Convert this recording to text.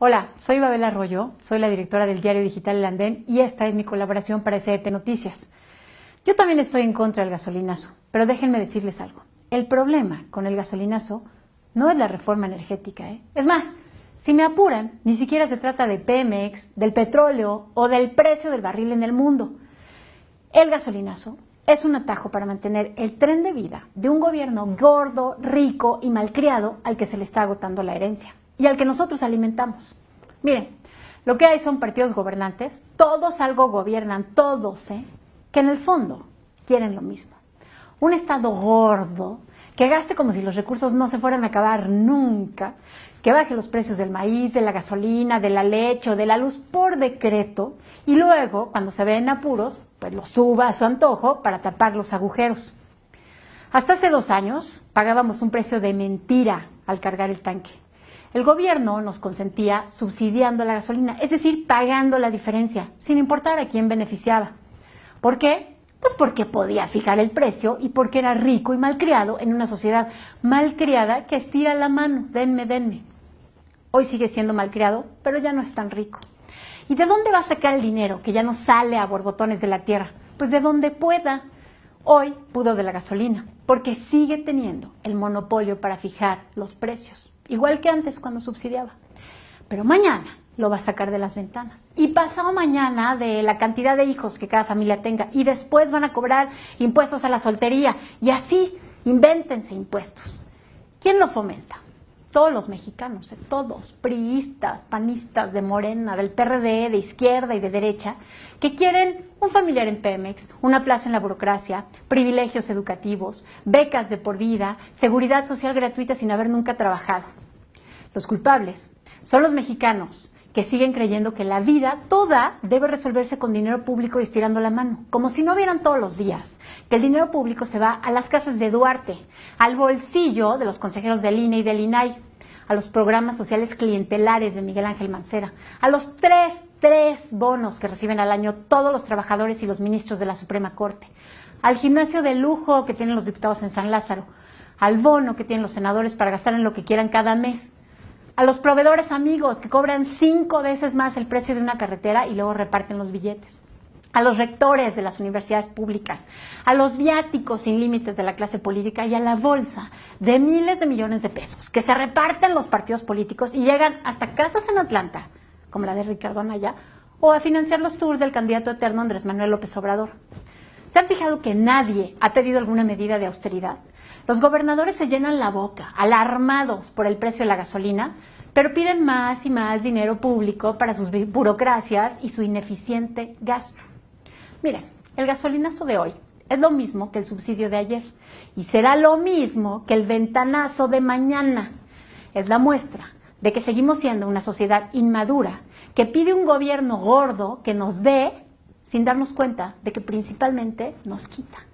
Hola, soy Babel Arroyo, soy la directora del diario digital El Andén y esta es mi colaboración para SET Noticias. Yo también estoy en contra del gasolinazo, pero déjenme decirles algo. El problema con el gasolinazo no es la reforma energética. ¿eh? Es más, si me apuran, ni siquiera se trata de Pemex, del petróleo o del precio del barril en el mundo. El gasolinazo es un atajo para mantener el tren de vida de un gobierno gordo, rico y malcriado al que se le está agotando la herencia y al que nosotros alimentamos. Miren, lo que hay son partidos gobernantes, todos algo gobiernan, todos, ¿eh? que en el fondo quieren lo mismo. Un Estado gordo, que gaste como si los recursos no se fueran a acabar nunca, que baje los precios del maíz, de la gasolina, de la leche o de la luz por decreto y luego, cuando se ve en apuros, pues lo suba a su antojo para tapar los agujeros. Hasta hace dos años pagábamos un precio de mentira al cargar el tanque. El gobierno nos consentía subsidiando la gasolina, es decir, pagando la diferencia, sin importar a quién beneficiaba. ¿Por qué? Pues porque podía fijar el precio y porque era rico y malcriado en una sociedad malcriada que estira la mano, denme, denme. Hoy sigue siendo malcriado, pero ya no es tan rico. ¿Y de dónde va a sacar el dinero que ya no sale a borbotones de la tierra? Pues de donde pueda. Hoy pudo de la gasolina, porque sigue teniendo el monopolio para fijar los precios, igual que antes cuando subsidiaba. Pero mañana lo va a sacar de las ventanas. Y pasado mañana de la cantidad de hijos que cada familia tenga. Y después van a cobrar impuestos a la soltería. Y así, invéntense impuestos. ¿Quién lo fomenta? Todos los mexicanos, todos, priistas, panistas, de Morena, del PRD, de izquierda y de derecha, que quieren un familiar en Pemex, una plaza en la burocracia, privilegios educativos, becas de por vida, seguridad social gratuita sin haber nunca trabajado. Los culpables son los mexicanos que siguen creyendo que la vida toda debe resolverse con dinero público y estirando la mano, como si no vieran todos los días que el dinero público se va a las casas de Duarte, al bolsillo de los consejeros del INE y del INAI, a los programas sociales clientelares de Miguel Ángel Mancera, a los tres, tres bonos que reciben al año todos los trabajadores y los ministros de la Suprema Corte, al gimnasio de lujo que tienen los diputados en San Lázaro, al bono que tienen los senadores para gastar en lo que quieran cada mes, a los proveedores amigos que cobran cinco veces más el precio de una carretera y luego reparten los billetes, a los rectores de las universidades públicas, a los viáticos sin límites de la clase política y a la bolsa de miles de millones de pesos que se reparten los partidos políticos y llegan hasta casas en Atlanta, como la de Ricardo Anaya, o a financiar los tours del candidato eterno Andrés Manuel López Obrador. ¿Se han fijado que nadie ha pedido alguna medida de austeridad? Los gobernadores se llenan la boca, alarmados por el precio de la gasolina, pero piden más y más dinero público para sus burocracias y su ineficiente gasto. Miren, el gasolinazo de hoy es lo mismo que el subsidio de ayer y será lo mismo que el ventanazo de mañana. Es la muestra de que seguimos siendo una sociedad inmadura que pide un gobierno gordo que nos dé sin darnos cuenta de que principalmente nos quita.